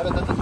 Evet, evet.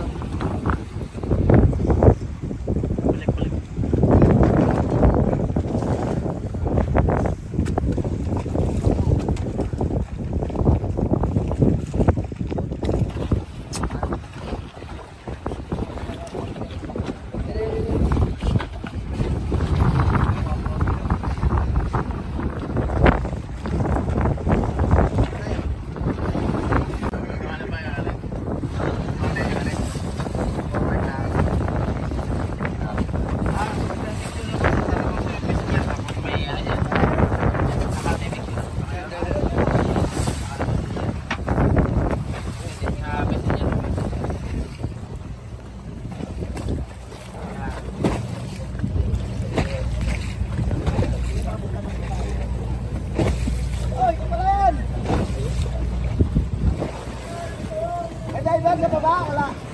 Enggak.